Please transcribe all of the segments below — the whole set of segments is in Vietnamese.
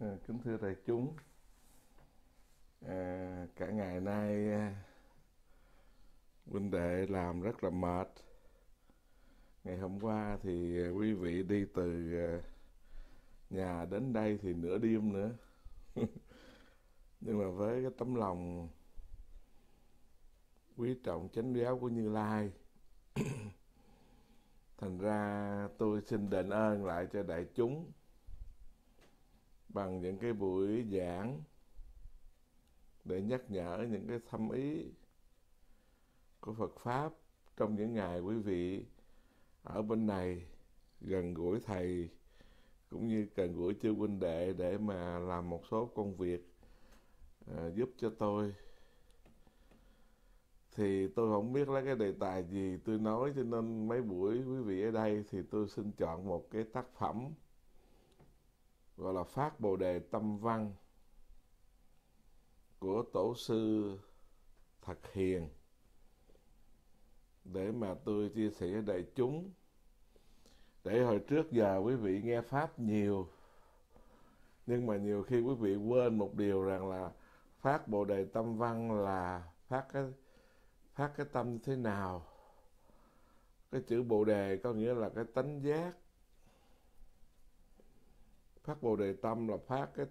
À, kính thưa đại chúng. À, cả ngày nay à, huynh đệ làm rất là mệt. Ngày hôm qua thì à, quý vị đi từ à, nhà đến đây thì nửa đêm nữa. nhưng mà với cái tấm lòng quý trọng chánh giáo của như lai, thành ra tôi xin đền ơn lại cho đại chúng bằng những cái buổi giảng để nhắc nhở những cái thâm ý của Phật pháp trong những ngày quý vị ở bên này gần gũi thầy, cũng như gần gũi chư huynh đệ để mà làm một số công việc à, giúp cho tôi. Thì tôi không biết lấy cái đề tài gì tôi nói cho nên mấy buổi quý vị ở đây thì tôi xin chọn một cái tác phẩm gọi là phát bồ đề tâm văn của tổ sư thật hiền. Để mà tôi chia sẻ với đại chúng. Để hồi trước giờ quý vị nghe pháp nhiều nhưng mà nhiều khi quý vị quên một điều rằng là phát bồ đề tâm văn là phát cái phát cái tâm như thế nào? Cái chữ bồ đề có nghĩa là cái tánh giác. Phát bồ đề tâm là phát cái,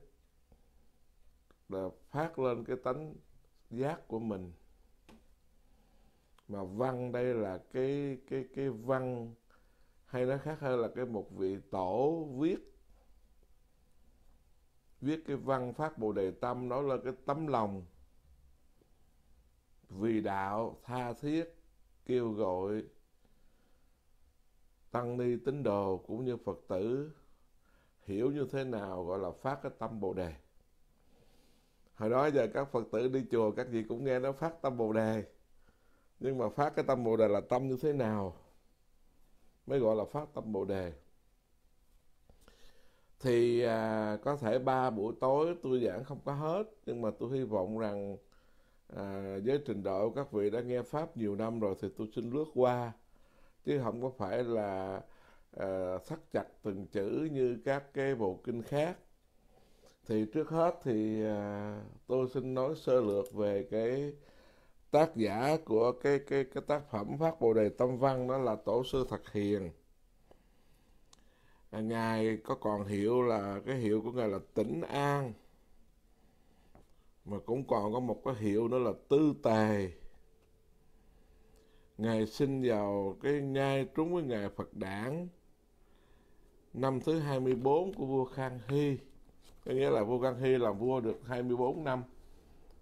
là phát lên cái tánh giác của mình. Mà văn đây là cái cái cái văn hay nói khác hơn là cái một vị tổ viết viết cái văn phát bồ đề tâm, đó là cái tấm lòng. Vì đạo tha thiết, kêu gọi tăng ni tín đồ cũng như phật tử, hiểu như thế nào gọi là phát cái tâm bồ đề. Hồi đó giờ các phật tử đi chùa, các vị cũng nghe nó phát tâm bồ đề. Nhưng mà phát cái tâm bồ đề là tâm như thế nào? Mới gọi là phát tâm bồ đề thì à, có thể ba buổi tối tôi giảng không có hết nhưng mà tôi hy vọng rằng à, với trình độ các vị đã nghe pháp nhiều năm rồi thì tôi xin lướt qua. Chứ không có phải là à, thắt chặt từng chữ như các cái bộ kinh khác. Thì trước hết thì à, tôi xin nói sơ lược về cái tác giả của cái cái cái tác phẩm phát bồ đề tâm văn đó là tổ sư thật hiền ngài có còn hiệu là cái hiệu của ngài là tĩnh an. Mà cũng còn có một cái hiệu nữa là tư tề. Ngài sinh vào cái ngay trúng với ngài phật đản năm thứ 24 của vua Khang Hy. Có nghĩa là vua Khang Hy làm vua được 24 năm.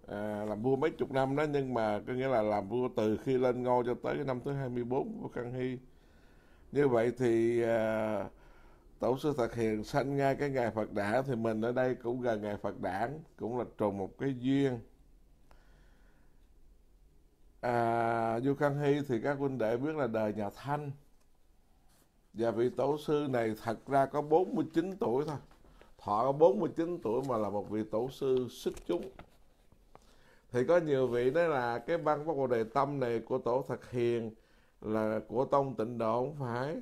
À, làm vua mấy chục năm đó nhưng mà có nghĩa là làm vua từ khi lên ngôi cho tới cái năm thứ 24 của vua Khang Hy. Như vậy thì à, tổ sư Thật Hiền sanh ngay cái ngày Phật đản thì mình ở đây cũng gần ngày Phật đản cũng là trùng một cái duyên. À, vua Khang Hy thì các huynh đệ biết là đời nhà Thanh. Và vị tổ sư này thật ra có 49 tuổi thôi. Thọ có 49 tuổi mà là một vị tổ sư xuất chúng. Thì có nhiều vị nói là cái băng bát bồ đề tâm này của tổ thật hiền là của tông tịnh độ không phải?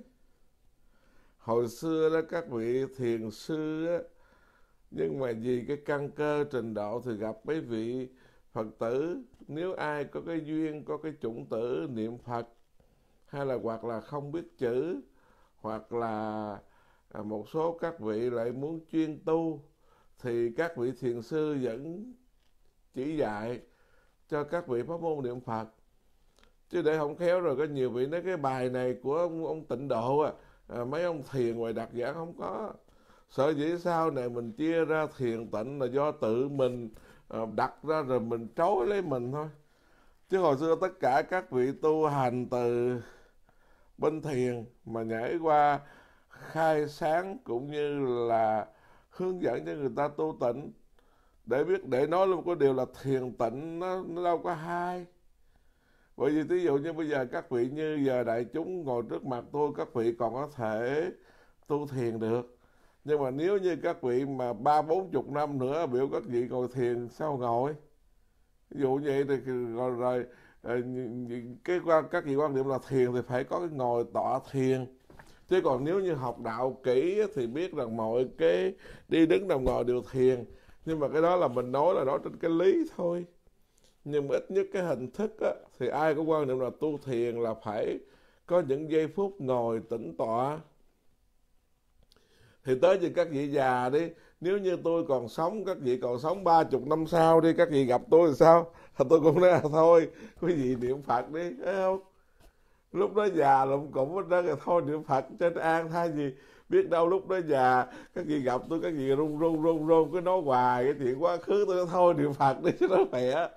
Hồi xưa đó các vị thiền sư á, nhưng mà vì cái căn cơ trình độ thì gặp mấy vị phật tử. Nếu ai có cái duyên có cái chủng tử niệm phật hay là hoặc là không biết chữ hoặc là à, một số các vị lại muốn chuyên tu thì các vị thiền sư vẫn chỉ dạy cho các vị pháp môn niệm Phật. Chứ để không khéo rồi có nhiều vị nói cái bài này của ông, ông tịnh độ à, à mấy ông thiền ngoài đặc giảng không có. Sợ dĩ sau này mình chia ra thiền tịnh là do tự mình à, đặt ra rồi mình trói lấy mình thôi. Chứ hồi xưa tất cả các vị tu hành từ bên thiền mà nhảy qua khai sáng cũng như là hướng dẫn cho người ta tu tịnh. Để biết để nói luôn có điều là thiền tịnh nó, nó đâu có hai bởi vì ví dụ như bây giờ các vị như giờ đại chúng ngồi trước mặt tôi các vị còn có thể tu thiền được. Nhưng mà nếu như các vị mà ba bốn chục năm nữa biểu các vị ngồi thiền sao ngồi? Ví dụ vậy thì rồi, rồi ờ, cái các vị quan điểm là thiền thì phải có cái ngồi tọa thiền. Chứ còn nếu như học đạo kỹ thì biết rằng mọi cái đi đứng nằm ngồi đều thiền. Nhưng mà cái đó là mình nói là nói trên cái lý thôi nhưng mà ít nhất cái hình thức á, thì ai có quan niệm là tu thiền là phải có những giây phút ngồi tĩnh tọa. Thì tới như các vị già đi nếu như tôi còn sống các vị còn sống ba chục năm sau đi các vị gặp tôi thì sao? Tôi cũng nói là thôi quý vị niệm phật đi thấy không? Lúc đó già lụng cũng hết đó là thôi niệm phật trên an thay gì biết đâu lúc đó già các vị gặp tôi các vị run run run run cứ nói hoài cái chuyện quá khứ tôi nói thôi niệm phật đi cho nó khỏe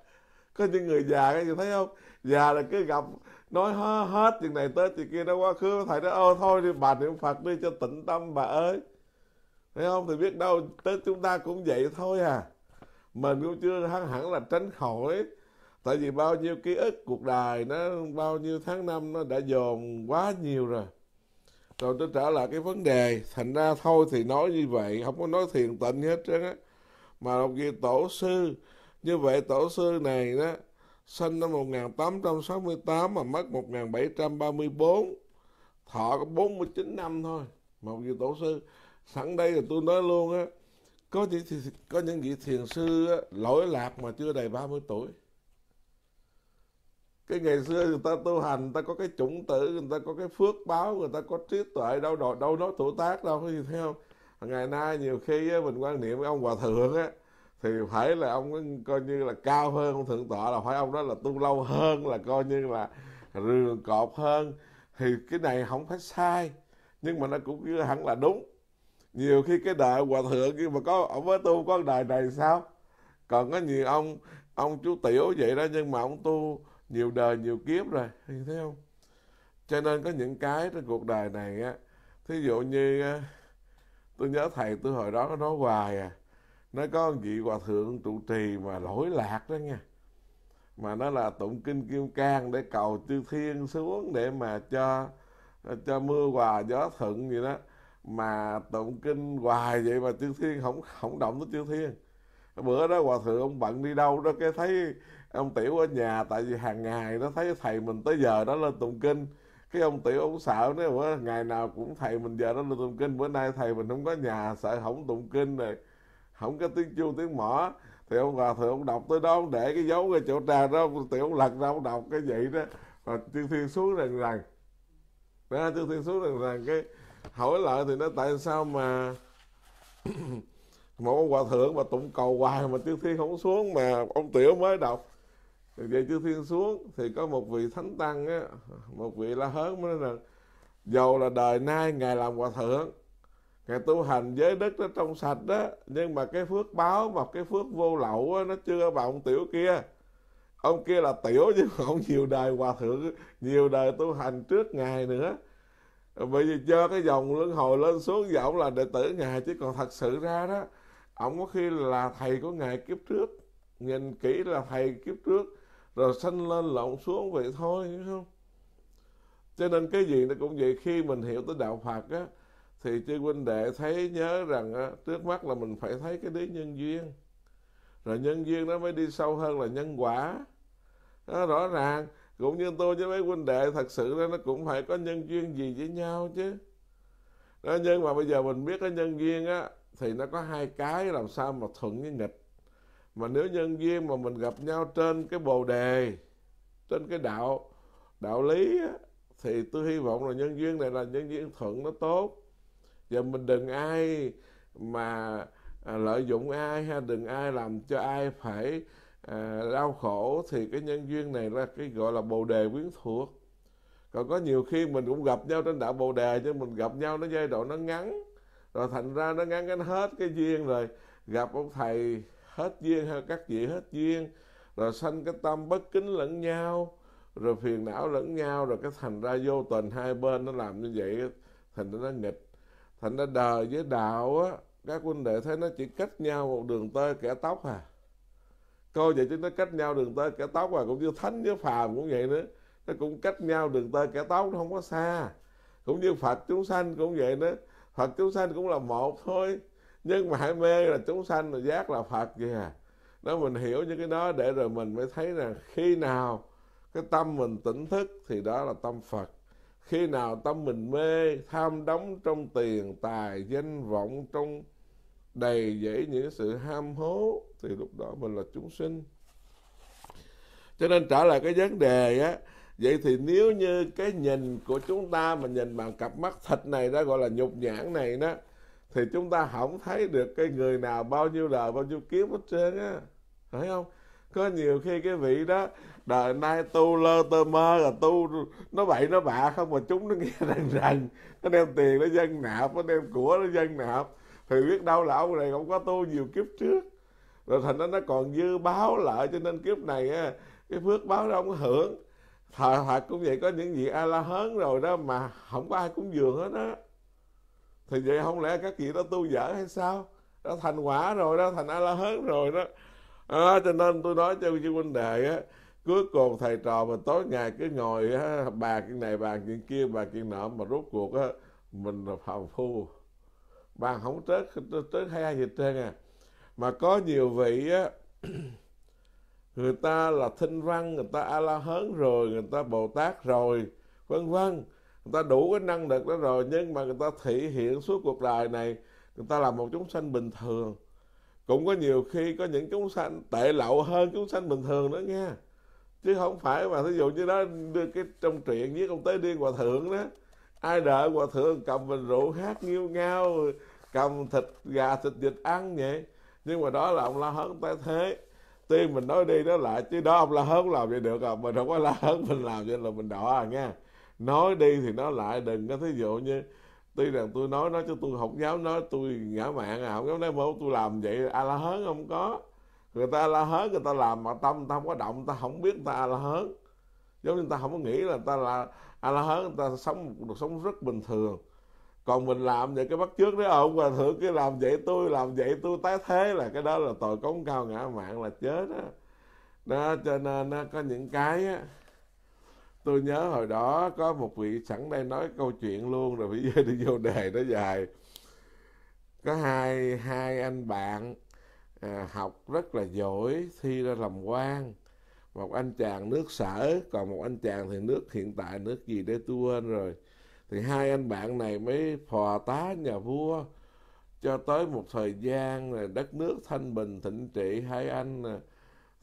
có những người già các gì thấy không? Già là cứ gặp, nói hết chuyện này tới chuyện kia, nó quá khứ thầy nói ô thôi đi, bà niệm phật đi cho tịnh tâm bà ơi. Thấy không? Thì biết đâu, tới chúng ta cũng vậy thôi à. Mình cũng chưa hẳn hẳn là tránh khỏi. Tại vì bao nhiêu ký ức cuộc đời nó, bao nhiêu tháng năm nó đã dồn quá nhiều rồi. Rồi tôi trở lại cái vấn đề, thành ra thôi thì nói như vậy, không có nói thiền tịnh hết trơn á. Mà một kia tổ sư như vậy tổ sư này đó sinh năm 1868 mà mất 1734 thọ có 49 năm thôi. Mà vị tổ sư sẵn đây là tôi nói luôn á có những có những vị thiền sư á, lỗi lạc mà chưa đầy 30 tuổi. Cái ngày xưa người ta tu hành người ta có cái chủng tử người ta có cái phước báo người ta có trí tuệ đâu đâu đâu nói tuổi tác đâu có gì thấy không? Ngày nay nhiều khi á, mình quan niệm với ông hòa thượng á thì phải là ông coi như là cao hơn, ông thượng tọa là phải ông đó là tu lâu hơn, là coi như là rường cọp hơn. Thì cái này không phải sai, nhưng mà nó cũng chưa hẳn là đúng. Nhiều khi cái đời hòa thượng nhưng mà có, ông mới tu có đời này sao? Còn có nhiều ông ông chú tiểu vậy đó, nhưng mà ông tu nhiều đời nhiều kiếp rồi, thì thấy không? Cho nên có những cái trên cuộc đời này á, thí dụ như tôi nhớ thầy tôi hồi đó nói hoài à nó có một vị hòa thượng trụ trì mà lỗi lạc đó nha. Mà nó là tụng kinh kim cang để cầu chư thiên xuống để mà cho cho mưa hòa gió thuận gì đó. Mà tụng kinh hoài vậy mà chư thiên không không động tới chư thiên. Bữa đó hòa thượng ông bận đi đâu đó cái thấy ông tiểu ở nhà, tại vì hàng ngày nó thấy thầy mình tới giờ đó lên tụng kinh. Cái ông tiểu ông sợ nếu bữa, ngày nào cũng thầy mình giờ đó lên tụng kinh, bữa nay thầy mình không có nhà, sợ không tụng kinh rồi không có tiếng chuông, tiếng mỏ thì ông hòa thượng ông đọc tới đó, ông để cái dấu cái chỗ trà đó tiểu lật ra ông đọc cái vậy đó. Và chư thiên xuống rằng rằng. Đó chư thiên xuống rằng rằng, cái hỏi lại thì nó tại sao mà một ông hòa thượng mà tụng cầu hoài mà chư thiên không xuống mà ông tiểu mới đọc. Về vậy chư thiên xuống thì có một vị thánh tăng á, một vị la hớn mới nói rằng, dầu là đời nay, ngài làm hòa thượng ngài tu hành giới đức nó trong sạch đó nhưng mà cái phước báo mà cái phước vô lậu đó, nó chưa bằng ông tiểu kia. Ông kia là tiểu chứ không nhiều đời hòa thượng nhiều đời tu hành trước ngài nữa. Bởi vì cho cái dòng luân hồi lên xuống và ông là đệ tử ngài chứ còn thật sự ra đó ông có khi là thầy của ngài kiếp trước. Nhìn kỹ là thầy kiếp trước rồi sanh lên lộn xuống vậy thôi hiểu không? Cho nên cái gì nó cũng vậy. Khi mình hiểu tới đạo phật á thì chư huynh đệ thấy nhớ rằng á, trước mắt là mình phải thấy cái đế nhân duyên. Rồi nhân duyên nó mới đi sâu hơn là nhân quả. Đó, rõ ràng. Cũng như tôi với mấy huynh đệ thật sự ra nó cũng phải có nhân duyên gì với nhau chứ. Đó, nhưng mà bây giờ mình biết cái nhân duyên á thì nó có hai cái làm sao mà thuận với nghịch. Mà nếu nhân duyên mà mình gặp nhau trên cái bồ đề trên cái đạo đạo lý á, thì tôi hy vọng là nhân duyên này là nhân duyên thuận nó tốt và mình đừng ai mà à, lợi dụng ai ha, đừng ai làm cho ai phải à, đau khổ thì cái nhân duyên này là cái gọi là bồ đề quyến thuộc. Còn có nhiều khi mình cũng gặp nhau trên đạo bồ đề nhưng mình gặp nhau nó giai đoạn nó ngắn rồi thành ra nó ngắn ngắn hết cái duyên rồi. Gặp ông thầy hết duyên hay các vị hết duyên rồi sanh cái tâm bất kính lẫn nhau rồi phiền não lẫn nhau rồi cái thành ra vô tình hai bên nó làm như vậy thành ra nó nghịch thành ra đời với đạo á, các huynh đệ thấy nó chỉ cách nhau một đường tơ kẻ tóc à. Coi vậy chứ nó cách nhau đường tơ kẻ tóc à cũng như thánh với phàm cũng vậy nữa. Nó cũng cách nhau đường tơ kẻ tóc, nó không có xa. Cũng như phật chúng sanh cũng vậy nữa. Phật chúng sanh cũng là một thôi. Nhưng mà hãy mê là chúng sanh là giác là phật vậy à đó, mình hiểu những cái đó để rồi mình mới thấy là khi nào cái tâm mình tỉnh thức thì đó là tâm phật khi nào tâm mình mê, tham đắm trong tiền, tài, danh, vọng trong đầy dẫy những sự ham hố, thì lúc đó mình là chúng sinh. Cho nên trở lại cái vấn đề á, vậy thì nếu như cái nhìn của chúng ta mà nhìn bằng cặp mắt thịt này đó, gọi là nhục nhãn này đó, thì chúng ta không thấy được cái người nào bao nhiêu đời bao nhiêu kiếp hết trơn á. Phải không? Có nhiều khi cái vị đó đời nay tu lơ tơ mơ là tu nó bậy nó bạ không mà chúng nó nghe rằng rần nó đem tiền nó dân nạp nó đem của nó dân nạp. Thì biết đâu là ông này không có tu nhiều kiếp trước. Rồi thành ra nó còn dư báo lại cho nên kiếp này á cái phước báo đó ông hưởng. Thờ thật cũng vậy có những vị a la hớn rồi đó mà không có ai cúng dường hết á. Thì vậy không lẽ các vị đó tu dở hay sao? Đó thành quả rồi đó thành a la hớn rồi đó. À, cho nên tôi nói cho chư huynh đệ á cuối cùng thầy trò mà tối ngày cứ ngồi á, bàn chuyện này bàn chuyện kia bàn chuyện nọ mà rốt cuộc á mình là phàm phu. Bàn không trớt trớt hay ai gì trơn à. Mà có nhiều vị á người ta là thinh văn người ta a la hớn rồi người ta bồ tát rồi vân vân. Người ta đủ cái năng lực đó rồi nhưng mà người ta thể hiện suốt cuộc đời này người ta là một chúng sanh bình thường. Cũng có nhiều khi có những chúng sanh tệ lậu hơn chúng sanh bình thường nữa nghe chứ không phải mà thí dụ như đó, đưa cái trong truyện với ông tế điên hòa thượng đó, ai đợi hòa thượng cầm bình rượu hát nghiêu ngao, cầm thịt gà, thịt vịt ăn vậy? Nhưng mà đó là ông la hớn tái thế. Tuy mình nói đi nói lại, chứ đó ông la hớn làm vậy được à? Mình không có la hớn mình làm vậy là mình đỏ à nha. Nói đi thì nói lại, đừng có thí dụ như, tuy rằng tôi nói nói cho tôi không dám nói, tôi ngã mạng à không dám nói bố tôi làm vậy, a la hớn không có người ta la hớn, người ta làm mà tâm, ta không có động, ta không biết ta la hớn giống như ta không có nghĩ là ta là a la hớn người ta sống một cuộc sống rất bình thường. Còn mình làm vậy cái bắt trước đấy, ông hòa thượng cái làm vậy tôi, làm vậy tôi tái thế là cái đó là tội cống cao ngã mạng là chết đó đó, cho nên có những cái á, tôi nhớ hồi đó có một vị sẵn đây nói câu chuyện luôn, rồi bây giờ đi vô đề nó dài. Có hai hai anh bạn à, học rất là giỏi thi ra làm quan. Một anh chàng nước sở còn một anh chàng thì nước hiện tại nước gì để tôi quên rồi. Thì hai anh bạn này mới phò tá nhà vua cho tới một thời gian là đất nước thanh bình thịnh trị. Hai anh à,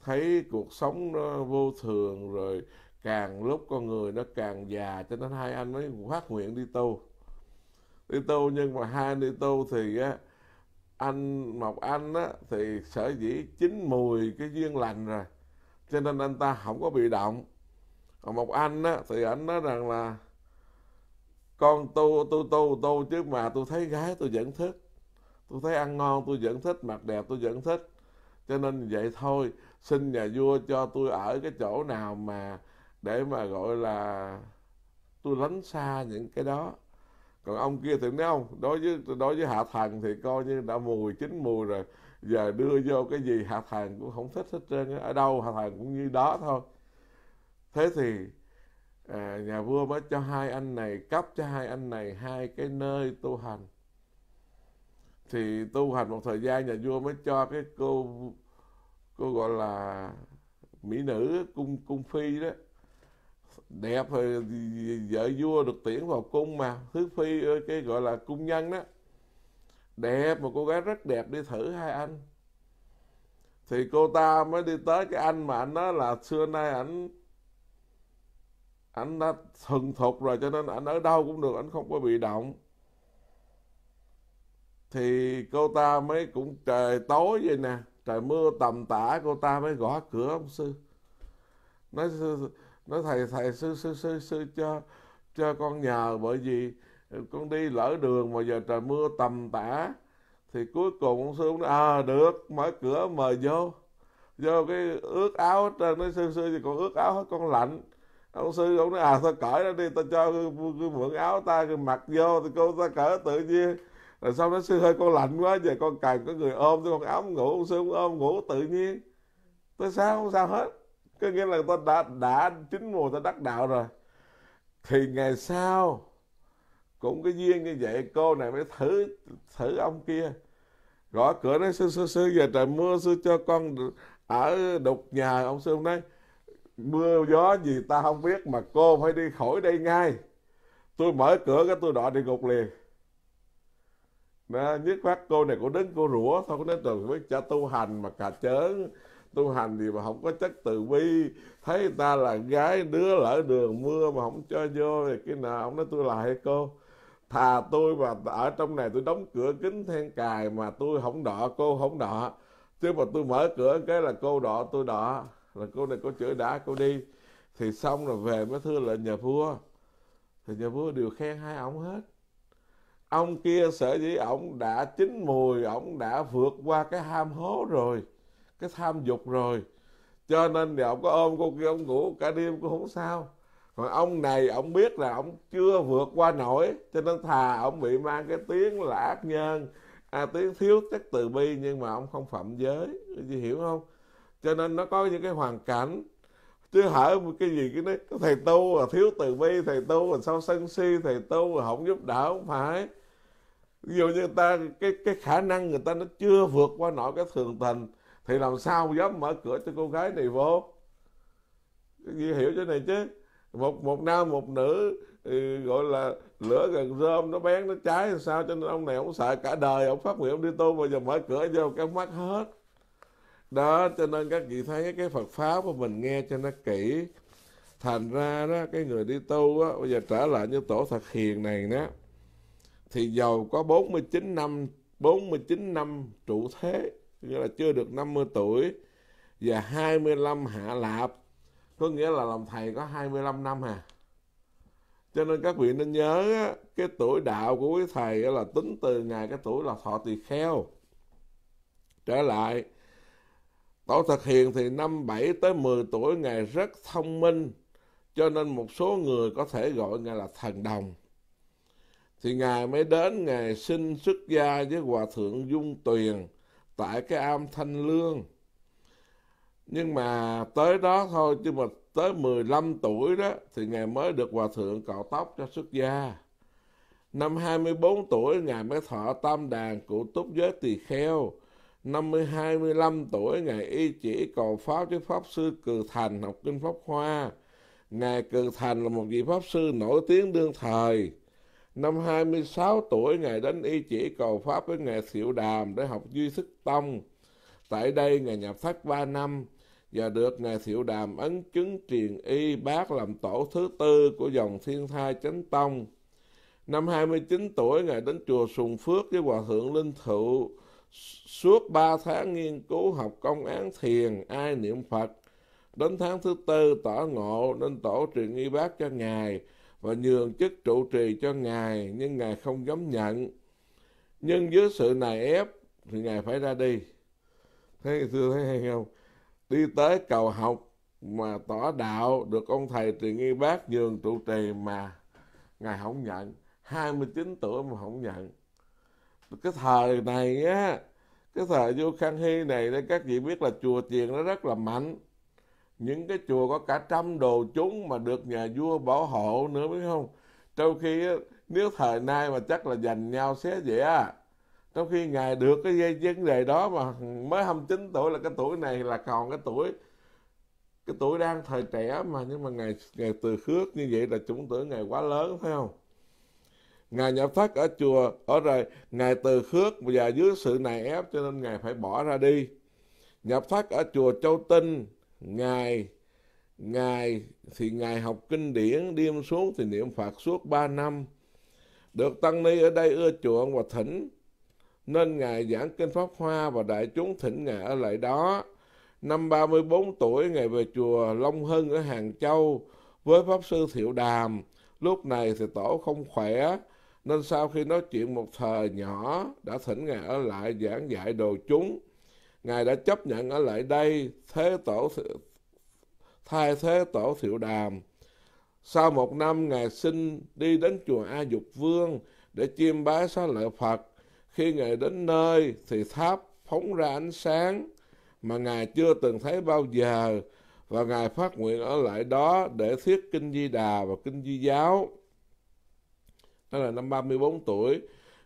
thấy cuộc sống nó vô thường rồi càng lúc con người nó càng già cho nên hai anh mới phát nguyện đi tu. Đi tu nhưng mà hai anh đi tu thì á anh Mộc anh á, thì sở dĩ chín mùi cái duyên lành rồi. Cho nên anh ta không có bị động. Còn Mộc anh á, thì anh nói rằng là, con tu tu tu tu, chứ mà tôi thấy gái tôi vẫn thích. Tôi thấy ăn ngon tôi vẫn thích mặt đẹp tôi vẫn thích. Cho nên vậy thôi, xin nhà vua cho tôi ở cái chỗ nào mà để mà, gọi là, tôi lánh xa những cái đó còn ông kia thì nếu không đối với đối với hạ thần thì coi như đã mùi chín mùi rồi. Giờ đưa vô cái gì hạ thần cũng không thích hết trơn ở đâu hạ thần cũng như đó thôi. Thế thì à, nhà vua mới cho hai anh này cấp cho hai anh này hai cái nơi tu hành. Thì tu hành một thời gian nhà vua mới cho cái cô cô gọi là mỹ nữ cung cung phi đó đẹp rồi vợ vua được tuyển vào cung mà. Thứ phi cái gọi là cung nhân đó. Đẹp một cô gái rất đẹp, đi thử hai anh. Thì cô ta mới đi tới cái anh mà anh nói là xưa nay ảnh anh đã thuần thục rồi, cho nên anh ở đâu cũng được anh không có bị động. Thì cô ta mới cũng trời tối vậy nè, trời mưa tầm tã, cô ta mới gõ cửa ông sư. Nói nói thầy thầy, sư sư sư sư cho cho con nhờ, bởi vì ừ, con đi lỡ đường mà giờ trời mưa tầm tã, thì cuối cùng ông sư nói à được, mở cửa mời vô. Vô cái ướt áo hết trơn, nói, sư sư, thì còn ướt áo hết, con lạnh. Ông sư ông nói à thôi cởi ra đi ta cho cái mượn áo ta, cái mặc vô, thì cô ta cởi tự nhiên. Rồi sau đó sư hơi con lạnh quá, giờ con cần có người ôm tôi con áo ngủ, ông sư ôm ngủ tự nhiên. Tôi sao, không sao hết có nghĩa là ta đã đã chính mùa ta đắc đạo rồi. Thì ngày sau cũng cái duyên như vậy cô này mới thử thử ông kia. Gõ cửa nói sư sư sư giờ trời mưa sư cho con ở đục nhà ông sư nói mưa gió gì ta không biết mà cô phải đi khỏi đây ngay. Tôi mở cửa cái tôi đọa đi ngục liền. Đó, nhất phát cô này cô đứng cô rủa thôi cô nói trời biết cha tu hành mà cà chớn tu hành gì mà không có chất từ bi. Thấy người ta là gái, đứa lỡ đường, mưa mà không cho vô thì cái nào ông nói tôi là hay cô? Thà tôi mà ở trong này tôi đóng cửa kính then cài mà tôi không đọ, cô không đọ. Chứ mà tôi mở cửa cái là cô đọ, tôi đọ. Là cô này cô chửi đã, cô đi. Thì xong rồi về mới thưa lệnh nhà vua. Thì nhà vua đều khen hai ông hết. Ông kia sở dĩ ông đã chín mùi ông đã vượt qua cái ham hố rồi cái tham dục rồi. Cho nên thì ông có ôm cô kia ông ngủ cả đêm cũng không sao. Còn ông này ông biết là ông chưa vượt qua nổi cho nên thà ông bị mang cái tiếng là ác nhân à, tiếng thiếu chất từ bi nhưng mà ông không phạm giới. Chị hiểu không? Cho nên nó có những cái hoàn cảnh. Chứ hở cái gì cái đấy thầy tu là thiếu từ bi thầy tu là sao sân si thầy tu là không giúp đỡ không phải. Ví dụ như người ta cái cái khả năng người ta nó chưa vượt qua nổi cái thường tình thì làm sao dám mở cửa cho cô gái này, vô? Cái hiểu chỗ này chứ? Một một nam, một nữ ừ, gọi là lửa gần rơm, nó bén, nó cháy, làm sao cho nên ông này ông sợ cả đời, ông phát nguyện ông đi tu, bây giờ mở cửa vô, cái mắt hết. Đó, cho nên các vị thấy cái Phật pháp của mình nghe cho nó kỹ. Thành ra đó, cái người đi tu á, bây giờ trở lại như tổ thật hiền này đó thì giàu có 49 năm 49 năm trụ thế nghĩa là chưa được 50 tuổi và 25 hạ lạp. Có nghĩa là làm thầy có 25 năm à. Cho nên các vị nên nhớ cái tuổi đạo của quý thầy là tính từ ngày cái tuổi là thọ tỳ kheo. Trở lại, tổ thực hiện thì năm 7 tới 10 tuổi ngài rất thông minh, cho nên một số người có thể gọi ngài là thần đồng. Thì ngài mới đến ngài xin xuất gia với hòa thượng dung tuyền tại cái am thanh lương. Nhưng mà tới đó thôi, chứ mà tới 15 tuổi đó, thì ngài mới được hòa thượng cạo tóc cho xuất gia. Năm 24 tuổi, ngài mới thọ tam đàn cụ túc giới tỳ kheo. Năm 25 tuổi, ngài y chỉ cầu pháp với pháp sư cừ thành học kinh pháp hoa. Ngài cừ thành là một vị pháp sư nổi tiếng đương thời. Năm 26 tuổi, Ngài đến y chỉ cầu Pháp với Ngài Thiệu Đàm để học duy sức tông. Tại đây, Ngài nhập thất 3 năm và được Ngài Thiệu Đàm ấn chứng truyền y bác làm tổ thứ tư của dòng thiên thai chánh tông. Năm 29 tuổi, Ngài đến chùa Sùng Phước với Hòa Thượng Linh Thụ suốt 3 tháng nghiên cứu học công án thiền, ai niệm Phật. Đến tháng thứ tư tỏ ngộ nên tổ truyền y bác cho Ngài và nhường chức trụ trì cho Ngài, nhưng Ngài không dám nhận. Nhưng dưới sự nài ép thì Ngài phải ra đi. Thế thưa thấy hay không? Đi tới cầu học mà tỏ đạo được ông thầy trì nghi bác nhường trụ trì mà Ngài không nhận. 29 tuổi mà không nhận. Cái thời này á, cái thời vô khang hy này đây các vị biết là chùa chiền nó rất là mạnh những cái chùa có cả trăm đồ chúng mà được nhà vua bảo hộ nữa biết không? Trong khi nếu thời nay mà chắc là giành nhau xé dẻ à. trong khi ngài được cái dây vấn đề đó mà mới 29 tuổi là cái tuổi này là còn cái tuổi cái tuổi đang thời trẻ mà, nhưng mà ngài ngài từ khước như vậy là chúng tưởng ngài quá lớn, phải không? Ngài nhập thất ở chùa, ở rồi ngài từ khước và dưới sự này ép cho nên ngài phải bỏ ra đi. Nhập thất ở chùa châu tinh ngày ngày thì ngày học kinh điển đêm xuống thì niệm phật suốt ba năm. Được tăng ni ở đây ưa chuộng và thỉnh, nên ngài giảng kinh pháp hoa và đại chúng thỉnh ngài ở lại đó. Năm 34 tuổi, ngài về chùa Long Hưng ở Hàng Châu với pháp sư Thiệu Đàm. Lúc này thì tổ không khỏe, nên sau khi nói chuyện một thời nhỏ, đã thỉnh ngài ở lại giảng dạy đồ chúng. Ngài đã chấp nhận ở lại đây thế tổ thay thế tổ thiệu đàm. Sau một năm, Ngài xin đi đến chùa A Dục Vương để chiêm bái xá lợi Phật. Khi Ngài đến nơi thì tháp phóng ra ánh sáng mà Ngài chưa từng thấy bao giờ và Ngài phát nguyện ở lại đó để thiết Kinh Di Đà và Kinh Di Giáo. Đó là năm 34 tuổi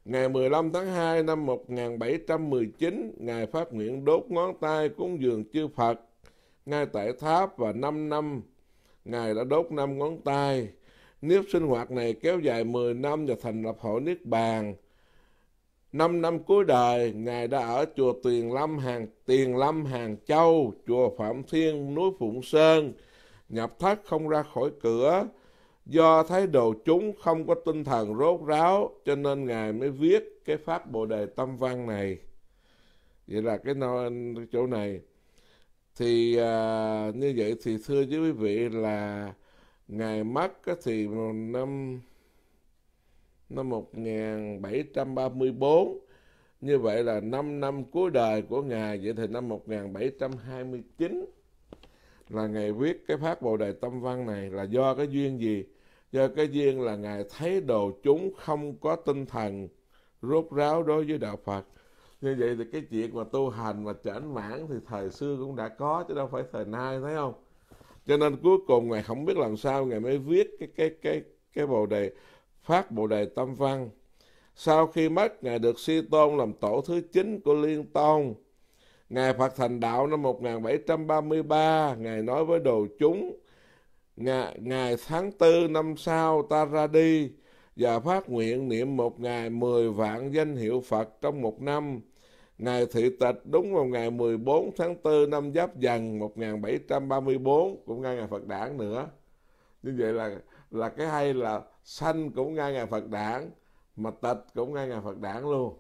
Ngày 15 tháng 2 năm 1719, Ngài phát nguyện đốt ngón tay cúng dường chư Phật ngay tại tháp và 5 năm Ngài đã đốt năm ngón tay. Nếp sinh hoạt này kéo dài 10 năm và thành lập hội Niết Bàn. Năm năm cuối đời, Ngài đã ở chùa Tiền Lâm Hàng Tiền Lâm Hàng Châu, chùa Phạm Thiên, núi Phụng Sơn, nhập thất không ra khỏi cửa. Do thấy đồ chúng không có tinh thần rốt ráo, cho nên Ngài mới viết cái pháp Bồ Đề Tâm Văn này. Vậy là cái chỗ này. Thì à, như vậy thì thưa với quý vị là ngài mất thì năm năm 1734 như vậy là 5 năm cuối đời của ngài. Vậy thì năm 1729 là ngài viết cái phát bồ đề tâm văn này là do cái duyên gì? Do cái duyên là ngài thấy đồ chúng không có tinh thần, rốt ráo đối với đạo phật. Như vậy thì cái chuyện mà tu hành mà chảnh mãn thì thời xưa cũng đã có, chứ đâu phải thời nay, thấy không? Cho nên cuối cùng ngài không biết làm sao, ngài mới viết cái cái cái cái bồ đề, phát bồ đề tâm văn. Sau khi mất, ngài được si tôn làm tổ thứ chín của liên tôn. Ngài phật thành đạo năm 1733 ngài nói với đồ chúng ngày, ngày tháng tư năm sau ta ra đi và phát nguyện niệm một ngày mười vạn danh hiệu Phật trong một năm. Ngày thị tịch đúng vào ngày 14 tháng 4 năm Giáp Dần 1734 cũng ngay ngày Phật đản nữa. Như vậy là là cái hay là sanh cũng ngay ngày Phật đản mà tịch cũng ngay ngày Phật đản luôn.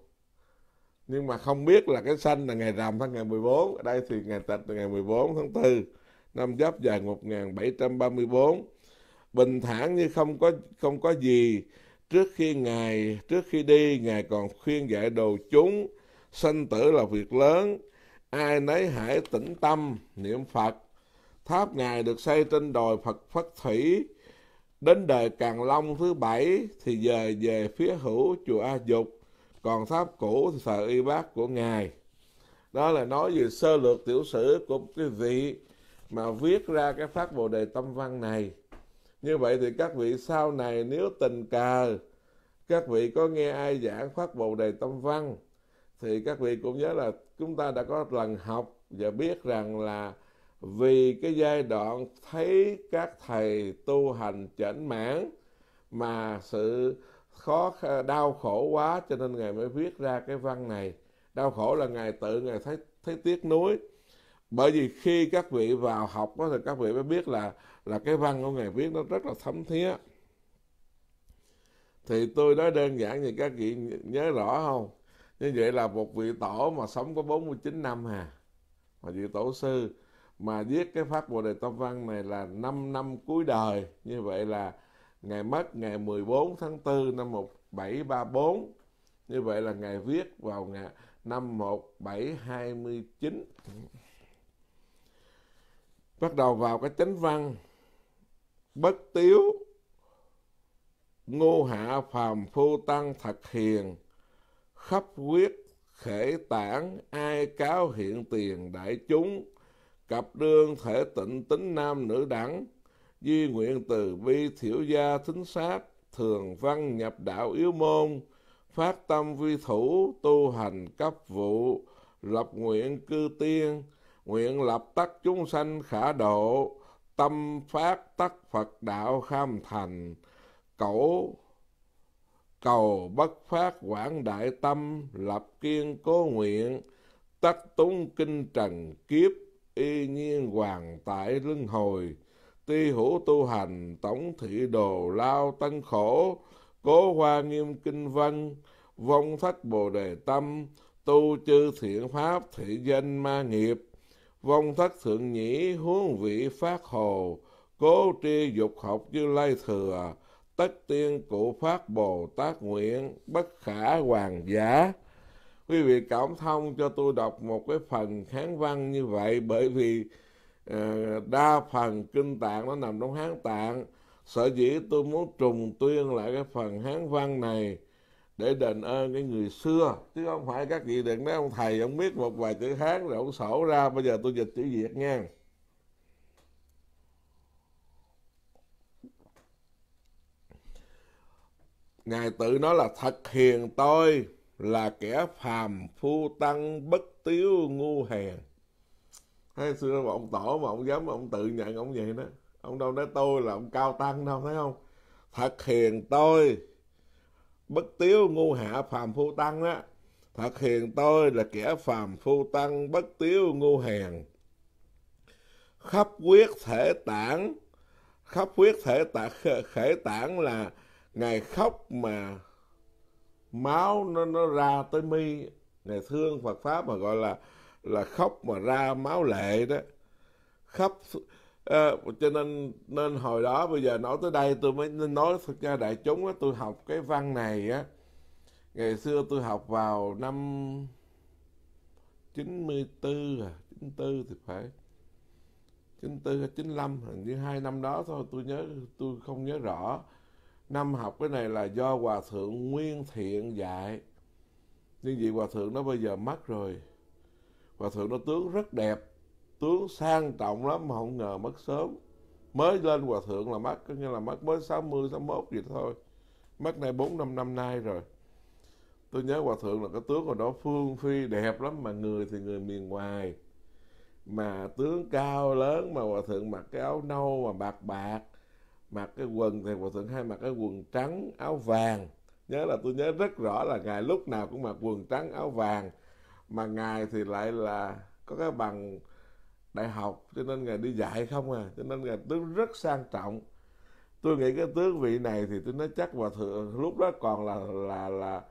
Nhưng mà không biết là cái sanh là ngày rằm tháng ngày 14. Ở đây thì ngày tịch là ngày 14 tháng 4 năm Giáp Dần 1734. Bình thản như không có không có gì. Trước khi ngài, trước khi đi, ngài còn khuyên dạy đồ chúng. Sanh tử là việc lớn. Ai nấy hãy tĩnh tâm, niệm phật. Tháp ngài được xây trên đồi phật phất thủy. Đến đời càng long thứ bảy thì dời về phía hữu chùa a dục. Còn tháp cũ thì thờ y bác của ngài. Đó là nói về sơ lược tiểu sử của cái vị mà viết ra cái phát bồ đề tâm văn này. Như vậy thì các vị sau này nếu tình cờ, các vị có nghe ai giảng phát bồ đề tâm văn, thì các vị cũng nhớ là chúng ta đã có lần học và biết rằng là vì cái giai đoạn thấy các thầy tu hành chảnh mãn mà sự khó đau khổ quá, cho nên ngài mới viết ra cái văn này. Đau khổ là ngài tự ngài thấy thấy tiếc nuối bởi vì khi các vị vào học đó, thì các vị mới biết là là cái văn của ngài viết nó rất là thấm thía. Thì tôi nói đơn giản thì các vị nhớ rõ không? Như vậy là một vị tổ mà sống có 49 năm hà mà vị tổ sư mà viết cái pháp Bồ Đề Tâm Văn này là 5 năm cuối đời. Như vậy là ngày mất ngày 14 tháng 4 năm 1734 như vậy là ngày viết vào ngày năm 1729 bắt đầu vào cái chánh văn. Bất tiếu. Ngô hạ phàm phu tăng thật hiền. Khắp quyết khể tản ai cáo hiện tiền đại chúng. Cặp đương thể tịnh tính nam nữ đẳng. Duy nguyện từ bi thiểu gia thính sát. Thường văn nhập đạo yếu môn. Phát tâm vi thủ, tu hành cấp vụ. Lập nguyện cư tiên nguyện lập tắc chúng sanh khả độ, tâm phát tắc phật đạo kham thành. Cẩu, cầu bất phát quảng đại tâm, lập kiên cố nguyện tất túng kinh trần kiếp, y nhiên hoàng tại lưng hồi. Ti hữu tu hành, tổng thị đồ lao tân khổ, cố hoa nghiêm kinh văn, vong thất bồ đề tâm, tu chư thiện pháp, thị danh ma nghiệp vong thất thượng nhĩ, huống vị phát hồ, cố tri dục học như lai thừa, tất tiên cụ phát bồ tát nguyện, bất khả hoàng giả quý vị cảm thông cho tôi đọc một cái phần kháng văn như vậy, bởi vì ờ, đa phần kinh tạng nó nằm trong hán tạng. Sở dĩ tôi muốn trùng tuyên lại cái phần hán văn này để đền ơn cái người xưa. Chứ không phải các vị đừng nói ông thầy, ông biết một vài chữ hán rồi ông sổ ra. Bây giờ tôi dịch chữ việt nha. Ngài tự nói là thật hiền tôi là kẻ phàm phu tăng bất tiếu ngu hèn. Hay xưa mà ông tổ mà ông dám ông tự nhận ông vậy đó. Ông đâu nói tôi là ông cao tăng đâu, thấy không? Thật hiền tôi bất tiếu ngu hạ phàm phu tăng đó thật hiền tôi là kẻ phàm phu tăng bất tiếu ngu hèn. Khắp quyết thể tản khắp quyết thể tản khể tản là ngày khóc mà máu nó nó ra tới mi. Ngày thương Phật pháp mà gọi là là khóc mà ra máu lệ đó. Khóc à, cho nên nên hồi đó bây giờ nói tới đây tôi mới nói thực ra đại chúng á, tôi học cái văn này á ngày xưa tôi học vào năm 94 à 94 thì phải. 94 hay 95 hình như hai năm đó thôi tôi nhớ tôi không nhớ rõ. Năm học cái này là do hòa thượng nguyên thiện dạy. Nhưng vì hòa thượng đó bây giờ mất rồi. Hòa thượng nó tướng rất đẹp tướng sang trọng lắm mà không ngờ mất sớm. Mới lên hòa thượng là mất, có nghĩa là mất mới 60 61 gì thôi. Mất nay 4 năm năm nay rồi. Tôi nhớ hòa thượng là cái tướng hồi đó phương phi đẹp lắm, mà người thì người miền ngoài. Mà tướng cao lớn mà hòa thượng mặc cái áo nâu mà bạc bạc, mặc cái quần thì hòa thượng hay mặc cái quần trắng, áo vàng. Nhớ là tôi nhớ rất rõ là ngài lúc nào cũng mặc quần trắng, áo vàng, mà ngài thì lại là có cái bằng đại học, cho nên ngài đi dạy không à. Cho nên ngài tướng rất sang trọng. Tôi nghĩ cái tướng vị này thì tôi nói chắc hòa thượng, lúc đó còn là là là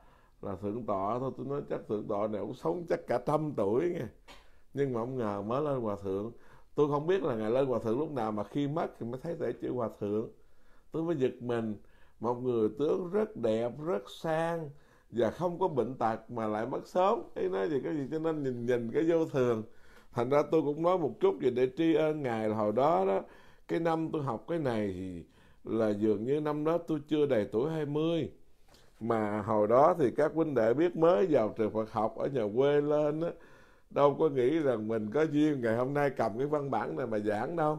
là thượng tọa thôi. Tôi nói chắc thượng tọa này cũng sống chắc cả trăm tuổi nghe. Nhưng mà ông ngờ mới lên hòa thượng. Tôi không biết là ngài lên hòa thượng lúc nào mà khi mất thì mới thấy thể chữ hòa thượng. Tôi mới giật mình. Một người tướng rất đẹp, rất sang và không có bệnh tật mà lại mất sớm. Ấy nói gì, cái gì? Cho nên nhìn nhìn cái vô thường thành ra tôi cũng nói một chút về để tri ân ngài là hồi đó đó. Cái năm tôi học cái này thì là dường như năm đó tôi chưa đầy tuổi 20 mà hồi đó thì các huynh đệ biết mới vào trường Phật học ở nhà quê lên á, đâu có nghĩ rằng mình có duyên ngày hôm nay cầm cái văn bản này mà giảng đâu.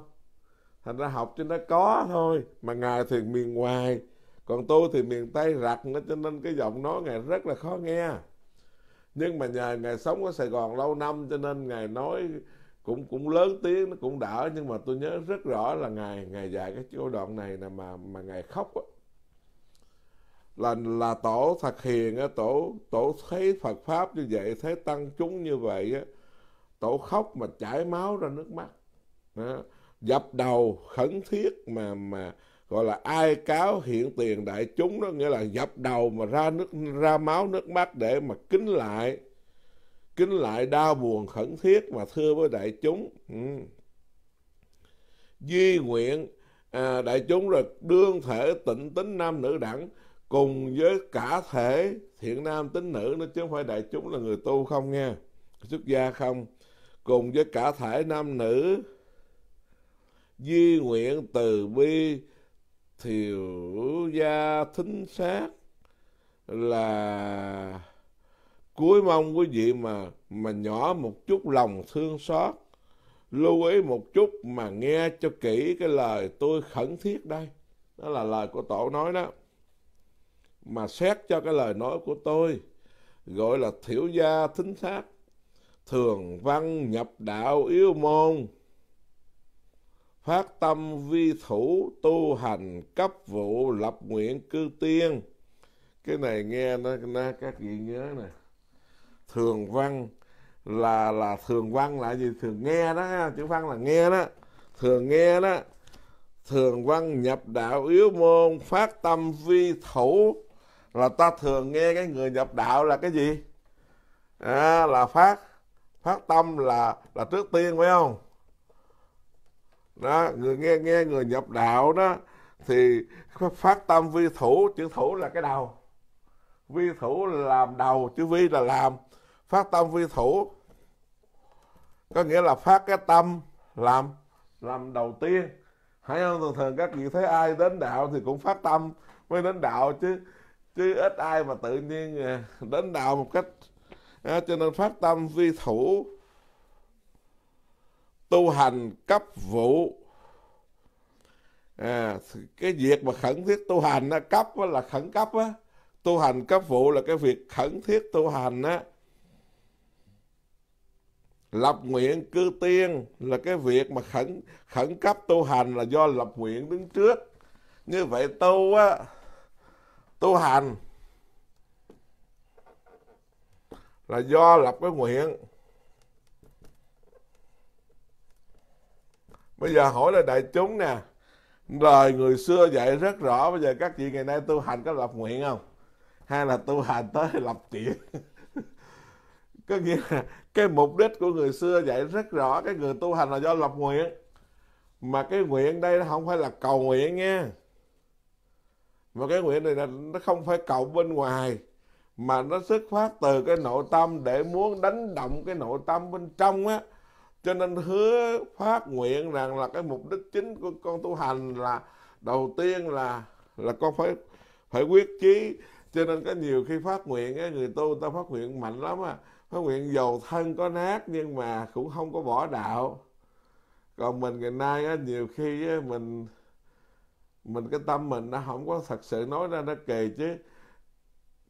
Thành ra học cho nó có thôi, mà ngài thì miền ngoài, còn tôi thì miền tây rặt nó cho nên cái giọng nói ngài rất là khó nghe nhưng mà nhờ ngài sống ở sài gòn lâu năm, cho nên ngài nói cũng cũng lớn tiếng, nó cũng đỡ. Nhưng mà tôi nhớ rất rõ là ngài ngài dạy cái chỗ đoạn này là mà mà ngài khóc á. Là là tổ thật hiền á, tổ tổ thấy Phật pháp như vậy, thấy tăng chúng như vậy á, tổ khóc mà chảy máu ra nước mắt. Đó. dập đầu khẩn thiết mà mà gọi là ai cáo hiện tiền đại chúng đó nghĩa là dập đầu mà ra nước ra máu nước mắt để mà kính lại kính lại đau buồn khẩn thiết mà thưa với đại chúng ừ. duy nguyện à, đại chúng rồi đương thể tịnh tính nam nữ đẳng cùng với cả thể thiện nam tính nữ nó chứ không phải đại chúng là người tu không nha xuất gia không cùng với cả thể nam nữ duy nguyện từ bi thiểu gia thính sát là cuối mong quý vị mà mà nhỏ một chút lòng thương xót, lưu ý một chút mà nghe cho kỹ cái lời tôi khẩn thiết đây. Đó là lời của tổ nói đó. Mà xét cho cái lời nói của tôi, gọi là thiểu gia thính sát, thường văn nhập đạo yếu môn phát tâm vi thủ tu hành cấp vụ lập nguyện cư tiên. Cái này nghe nó, nó các vị nhớ nè. Thường văn là là thường văn là gì? Thường nghe đó chữ văn là nghe đó. Thường nghe đó. Thường văn nhập đạo yếu môn phát tâm vi thủ là ta thường nghe cái người nhập đạo là cái gì? À, là phát phát tâm là là trước tiên phải không? Đó người nghe nghe người nhập đạo đó thì phát tâm vi thủ chữ thủ là cái đầu. Vi thủ là làm đầu chữ vi là làm. Phát tâm vi thủ có nghĩa là phát cái tâm làm làm đầu tiên. Hãy không thường thường các vị thấy ai đến đạo thì cũng phát tâm mới đến đạo chứ chứ ít ai mà tự nhiên à, đến đạo một cách à, cho nên phát tâm vi thủ tu hành cấp vụ à, cái việc mà khẩn thiết tu hành á, cấp á, là khẩn cấp á. Tu hành cấp vụ là cái việc khẩn thiết tu hành á. Lập nguyện cư tiên là cái việc mà khẩn khẩn cấp tu hành là do lập nguyện đứng trước. Như vậy tu á tu hành là do lập cái nguyện. Bây giờ hỏi là đại chúng nè, lời người xưa dạy rất rõ, bây giờ các chị ngày nay tu hành có lập nguyện không? Hay là tu hành tới lập chuyện có nghĩa là cái mục đích của người xưa dạy rất rõ, cái người tu hành là do lập nguyện. Mà cái nguyện đây nó không phải là cầu nguyện nha. Mà cái nguyện này là nó không phải cầu bên ngoài, mà nó xuất phát từ cái nội tâm để muốn đánh động cái nội tâm bên trong á cho nên hứa phát nguyện rằng là cái mục đích chính của con tu hành là đầu tiên là là con phải phải quyết chí. Cho nên có nhiều khi phát nguyện á người tu ta phát nguyện mạnh lắm à phát nguyện dầu thân có nát nhưng mà cũng không có bỏ đạo. Còn mình ngày nay á nhiều khi á, mình mình cái tâm mình nó không có thật sự nói ra nó kỳ chứ.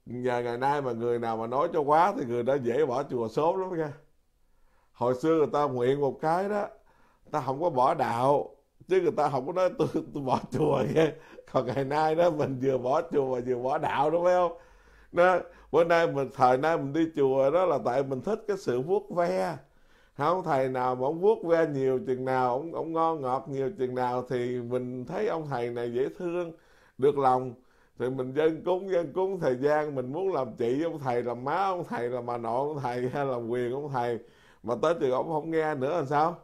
Giờ ngày nay mà người nào mà nói cho quá thì người đó dễ bỏ chùa sớm lắm nha hồi xưa người ta nguyện một cái đó ta không có bỏ đạo chứ người ta không có nói tôi, tôi bỏ chùa nghe. Còn ngày nay đó mình vừa bỏ chùa và vừa bỏ đạo đúng không? Đó bữa nay mình thời nay mình đi chùa đó là tại mình thích cái sự vuốt ve. Không thầy nào mà ông vuốt ve nhiều chừng nào ông ông ngon ngọt nhiều chừng nào thì mình thấy ông thầy này dễ thương được lòng. Thì mình dân cúng dân cúng thời gian mình muốn làm chị ông thầy làm má ông thầy làm bà nội ông thầy hay làm quyền ông thầy mà tới chừng ông không nghe nữa làm sao?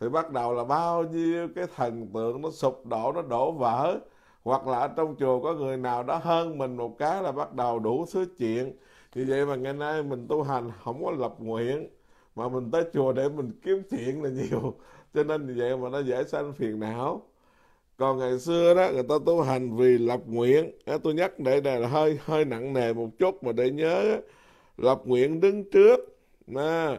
Thì bắt đầu là bao nhiêu cái thần tượng nó sụp đổ nó đổ vỡ. Hoặc là ở trong chùa có người nào đó hơn mình một cái là bắt đầu đủ thứ chuyện. Vì vậy mà ngày nay mình tu hành không có lập nguyện mà mình tới chùa để mình kiếm chuyện là nhiều. Cho nên vì vậy mà nó dễ sanh phiền não. Còn ngày xưa đó người ta tu hành vì lập nguyện. Tôi nhắc để đây là hơi hơi nặng nề một chút mà để nhớ. Lập nguyện đứng trước. À,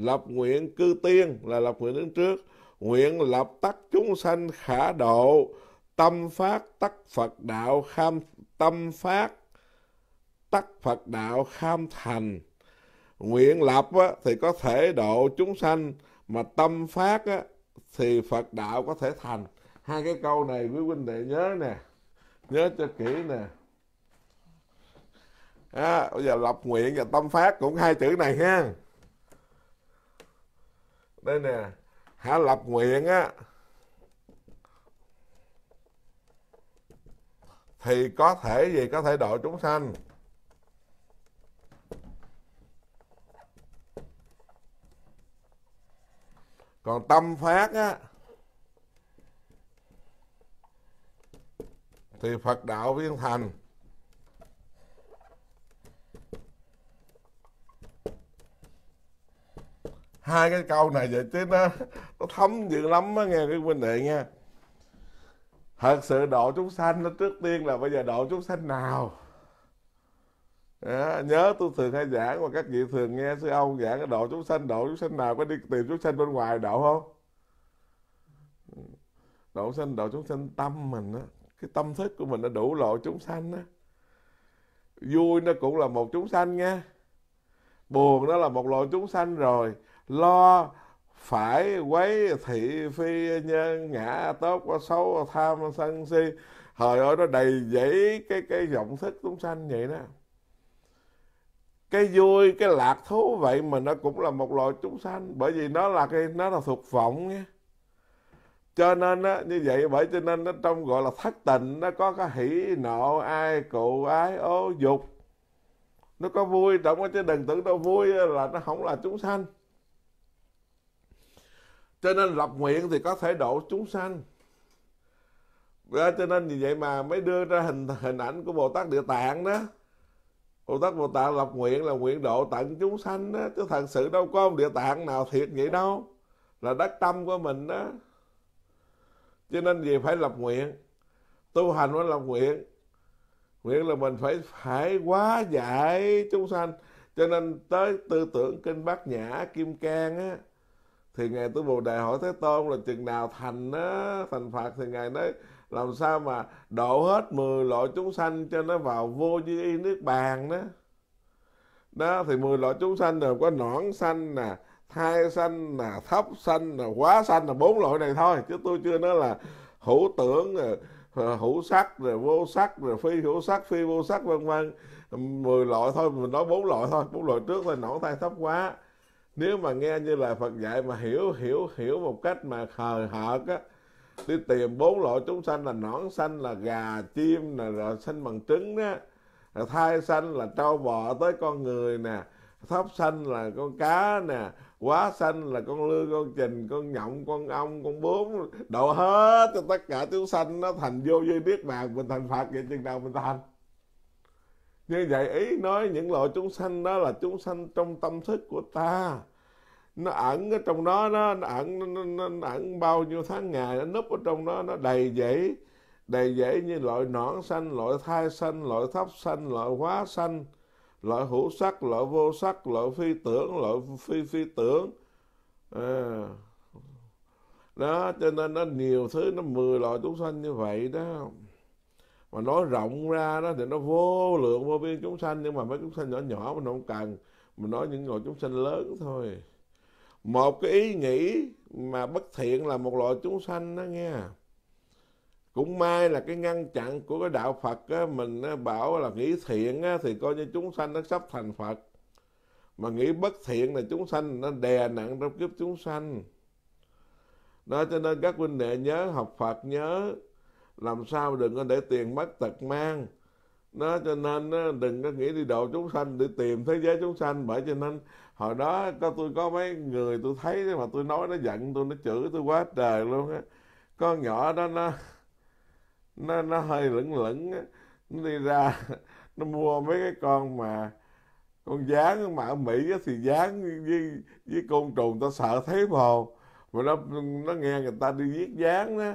lập nguyện cư tiên là lập nguyện đứng trước. Nguyện lập tắc chúng sanh khả độ tâm phát tắc phật đạo kham tâm phát tắc phật đạo kham thành. Nguyện lập á, thì có thể độ chúng sanh mà tâm phát á, thì phật đạo có thể thành. Hai cái câu này quý huynh đệ nhớ nè nhớ cho kỹ nè. À, bây giờ lập nguyện và tâm phát cũng hai chữ này ha đây nè hả lập nguyện á, thì có thể gì? Có thể độ chúng sanh. Còn tâm phát á, thì Phật đạo viên thành. Hai cái câu này vậy chứ nó nó thấm dữ lắm á nghe cái huynh đệ nha. Thật sự độ chúng sanh nó trước tiên là bây giờ độ chúng sanh nào? À, nhớ tôi thường hay giảng và các vị thường nghe sư ông giảng cái độ chúng sanh độ chúng sanh nào có đi tìm chúng sanh bên ngoài độ không? Độ sanh độ chúng sanh tâm mình á cái tâm thức của mình nó đủ lộ chúng sanh á. Vui nó cũng là một chúng sanh nha. Buồn nó là một loại chúng sanh rồi lo phải quấy thị phi nhân ngã tốt quá xấu tham sân si. Thời ơi nó đầy dẫy cái cái vọng thức chúng sanh vậy đó. Cái vui cái lạc thú vậy mà nó cũng là một loại chúng sanh. Bởi vì nó là cái nó là thuộc vọng nha cho nên á, như vậy bởi cho nên nó trong gọi là thất tình. Nó có cái hỷ nộ ai cụ ái ố dục. Nó có vui trong cái chứ đừng tưởng đâu vui là nó không là chúng sanh cho nên lập nguyện thì có thể độ chúng sanh. Cho nên vì vậy mà mới đưa ra hình hình ảnh của Bồ Tát Địa Tạng đó. Bồ Tát Bồ Tạng lập nguyện là nguyện độ tận chúng sanh đó. Chứ thật sự đâu có ông Địa Tạng nào thiệt vậy đâu. Là đắc tâm của mình đó. Cho nên gì phải lập nguyện, tu hành phải lập nguyện. Nguyện là mình phải phải quá giải chúng sanh. Cho nên tới tư tưởng kinh bát nhã, kim cang á thì ngài tu bồ đề hỏi thế tôn là chừng nào thành á, thành phật? Thì ngài nói, làm sao mà độ hết 10 loại chúng sanh cho nó vào vô như y nước bàn đó? Đó, thì 10 loại chúng sanh rồi có nõn sanh nè, thai sanh nè, thấp sanh nè quá sanh là bốn loại này thôi. Chứ tôi chưa nói là hữu tưởng rồi ờ, hữu sắc rồi vô sắc rồi phi hữu sắc, phi vô sắc, vân vân. 10 loại thôi, mình nói bốn loại thôi. Bốn loại trước là nõn, thai, thấp quá nếu mà nghe như là Phật dạy mà hiểu hiểu hiểu một cách mà khờ hợt á đi tìm bốn loại chúng sanh là nõn xanh là gà chim là, rồi xanh bằng trứng đó. Là thai xanh là trâu bò tới con người nè. Thấp xanh là con cá nè. Quá xanh là con lươn con trình con nhộng con ong con bướm độ hết cho tất cả chúng sanh nó thành vô duy biết bàn mình thành phật vậy chừng nào mình thành. Như vậy ý nói những loại chúng sanh đó là chúng sanh trong tâm thức của ta nó ẩn ở trong đó nó, nó ẩn nó, nó, nó ẩn bao nhiêu tháng ngày nó núp ở trong đó nó đầy dẫy đầy dẫy như loại nõn xanh loại thai xanh loại thấp xanh loại hóa xanh loại hữu sắc loại vô sắc loại phi tưởng loại phi phi tưởng. À. đó cho nên nó nhiều thứ nó mười loại chúng sanh như vậy đó. Mà nói rộng ra đó thì nó vô lượng vô biên chúng sanh nhưng mà mấy chúng sanh nhỏ nhỏ mình không cần. Mình nói những loại chúng sanh lớn thôi một cái ý nghĩ mà bất thiện là một loại chúng sanh đó nghe. Cũng may là cái ngăn chặn của cái đạo Phật á, mình á, bảo là nghĩ thiện á, thì coi như chúng sanh nó sắp thành Phật. Mà nghĩ bất thiện là chúng sanh nó đè nặng trong kiếp chúng sanh. Đó cho nên các huynh đệ nhớ học Phật nhớ làm sao đừng có để tiền mất tật mang. Đó cho nên đừng có nghĩ đi độ chúng sanh để tìm thế giới chúng sanh. Bởi cho nên hồi đó có, tôi có mấy người tôi thấy mà tôi nói nó giận tôi, nó chửi tôi quá trời luôn á. Con nhỏ đó nó nó nó hơi lửng lửng á. Nó đi ra, nó mua mấy cái con mà, con dán mà ở mỹ thì dán với với côn trùng ta sợ thấy hồ mà nó nó nghe người ta đi giết dán đó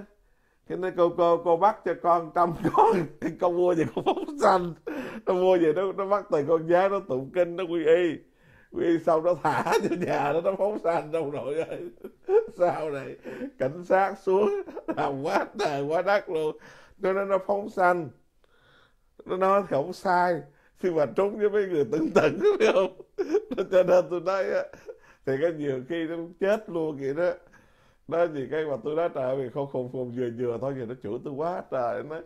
cái nó cô cô cô bắt cho con trăm con. Con mua về con phóng xanh nó mua về nó nó bắt từ con dán, nó tụng kinh, nó quy y quy xong nó thả cho nhà nó nó phóng sanh đâu nội ơi. Sao này? Cảnh sát xuống, làm quá trời, quá đất luôn. Cho nên nó phóng sanh nó nói thì không sai khi mà trúng với mấy người tưởng tận phải không? Cho nên tôi nói thì có nhiều khi nó chết luôn vậy đó. Đó gì cái mà tôi nói trời vì không không không, vừa vừa thôi, giờ nó chửi tôi quá trời, nó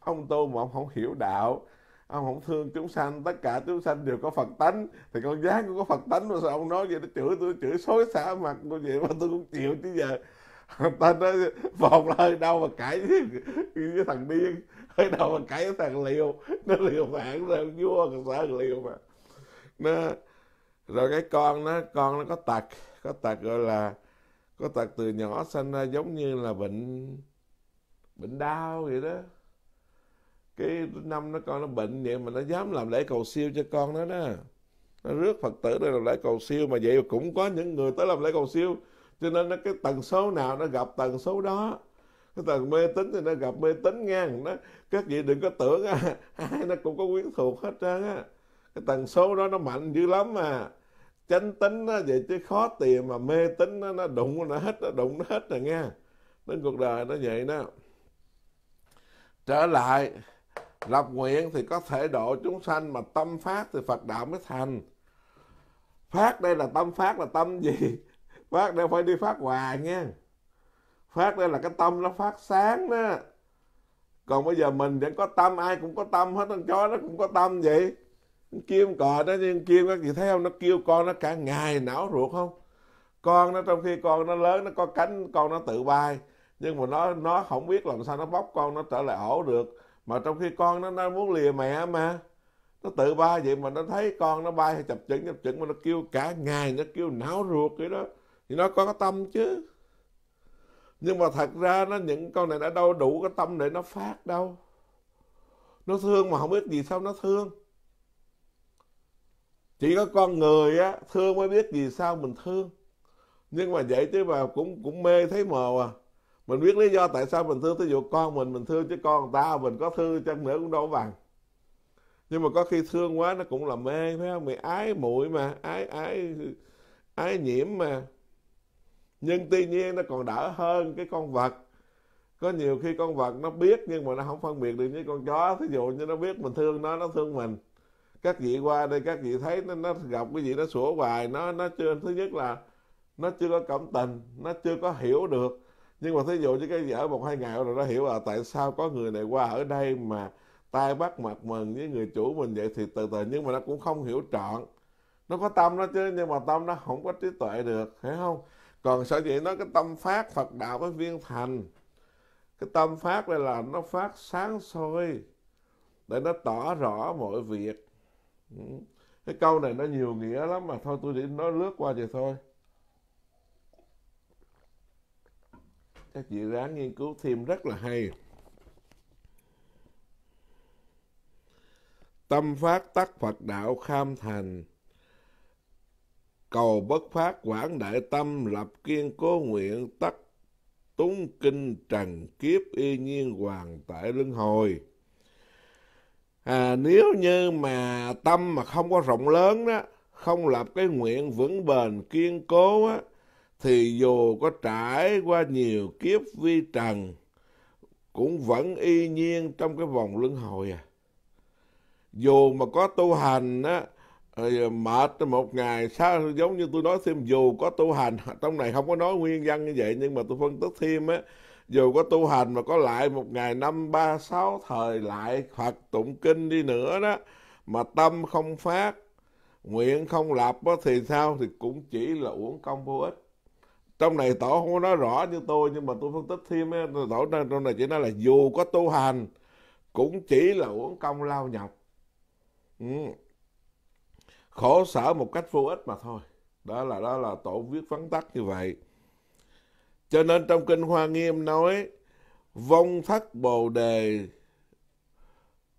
ông tu mà ông không hiểu đạo ông không thương chúng sanh tất cả chúng sanh đều có phật tánh. Thì con giác cũng có phật tánh mà sao ông nói vậy? Nó chửi tôi chửi xối xả mặt tôi vậy mà tôi cũng chịu chứ giờ. Ta nói một là hơi đau mà cãi với, với thằng điên? Hơi đau mà cãi với thằng liều? Nó liều phản rồi vua còn sợ liều mà. Nó rồi cái con nó con nó có tật có tật gọi là có tật từ nhỏ sinh ra giống như là bệnh bệnh đau vậy đó cái năm nó con nó bệnh vậy mà nó dám làm lễ cầu siêu cho con nó đó. Nó rước phật tử để làm lễ cầu siêu mà vậy cũng có những người tới làm lễ cầu siêu. Cho nên nó cái tần số nào nó gặp tần số đó. Cái tầng mê tín thì nó gặp mê tín nha. Nó các vị đừng có tưởng à, ai nó cũng có quyến thuộc hết trơn á. Cái tần số đó nó mạnh dữ lắm mà. Chánh tính nó vậy chứ khó tìm mà mê tín nó, nó đụng nó hết nó đụng nó hết rồi nha. Đến cuộc đời nó vậy đó. Trở lại lập nguyện thì có thể độ chúng sanh mà tâm phát thì Phật đạo mới thành. Phát đây là tâm phát là tâm gì? Phát đây phải đi phát hòa nha. Phát đây là cái tâm nó phát sáng đó. Còn bây giờ mình vẫn có tâm, ai cũng có tâm hết, con chó nó cũng có tâm vậy. Kim cò đó nhưng kim các chị thấy không? Nó kêu con nó cả ngày não ruột không? Con nó trong khi con nó lớn, nó có cánh, con nó tự bay. Nhưng mà nó nó không biết làm sao nó bóc con nó trở lại ổ được mà trong khi con nó nó muốn lìa mẹ mà, nó tự bay vậy mà nó thấy con nó bay hay chập chững chập chững mà nó kêu cả ngày nó kêu não ruột vậy đó. Thì nó có cái tâm chứ. Nhưng mà thật ra nó, những con này đã đâu đủ cái tâm để nó phát đâu. Nó thương mà không biết gì sao nó thương. Chỉ có con người á, thương mới biết gì sao mình thương. Nhưng mà vậy chứ mà cũng cũng mê thấy mờ à mình biết lý do tại sao mình thương ví dụ con mình mình thương chứ con người ta mình có thương chăng nữa cũng đâu bằng. Nhưng mà có khi thương quá nó cũng là mê phải không? Mày ái muội mà ái ái ái nhiễm mà. Nhưng tuy nhiên nó còn đỡ hơn cái con vật. Có nhiều khi con vật nó biết nhưng mà nó không phân biệt được với con chó. Thí dụ như nó biết mình thương nó nó thương mình. Các vị qua đây các vị thấy nó, nó gặp cái gì nó sủa hoài. Nó nó chưa thứ nhất là nó chưa có cảm tình nó chưa có hiểu được nhưng mà thí dụ như cái gì ở một hai ngày rồi nó hiểu là tại sao có người này qua ở đây mà tay bắt mặt mừng với người chủ mình vậy thì từ từ, nhưng mà nó cũng không hiểu trọn. Nó có tâm đó chứ, nhưng mà tâm nó không có trí tuệ được, hiểu không? Còn sở dĩ nó cái tâm phát Phật đạo với viên thành, cái tâm phát đây là nó phát sáng soi để nó tỏ rõ mọi việc. Ừ. Cái câu này nó nhiều nghĩa lắm mà thôi, tôi chỉ nói lướt qua vậy thôi. Các chị ráng nghiên cứu thêm rất là hay. Tâm phát tắc Phật đạo kham thành. Cầu bất phát quảng đại tâm lập kiên cố nguyện tắc túng kinh trần kiếp y nhiên hoàng tại luân hồi. À, nếu như mà tâm mà không có rộng lớn đó không lập cái nguyện vững bền kiên cố á thì dù có trải qua nhiều kiếp vi trần, cũng vẫn y nhiên trong cái vòng luân hồi à. Dù mà có tu hành á ờ, mệt một ngày, sao giống như tôi nói thêm, dù có tu hành, trong này không có nói nguyên văn như vậy, nhưng mà tôi phân tích thêm á, dù có tu hành mà có lại một ngày năm, ba, sáu thời lại Phật tụng kinh đi nữa đó, mà tâm không phát, nguyện không lập thì sao? Thì cũng chỉ là uổng công vô ích trong này tổ không có nói rõ như tôi nhưng mà tôi phân tích thêm ấy, tổ trong này chỉ nói là dù có tu hành cũng chỉ là uổng công lao nhọc. Ừ. khổ sở một cách vô ích mà thôi. Đó là đó là tổ viết vắn tắt như vậy. Cho nên trong kinh hoa nghiêm nói vong thất bồ đề